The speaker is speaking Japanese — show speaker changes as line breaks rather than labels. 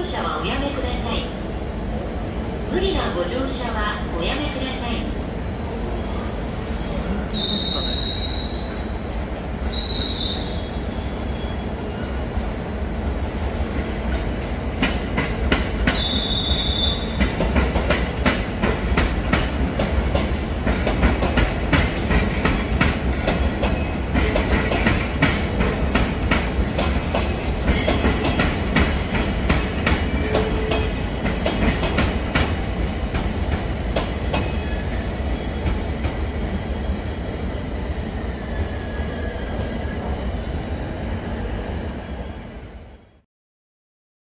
はおやめください。無理なご乗車はおやめください。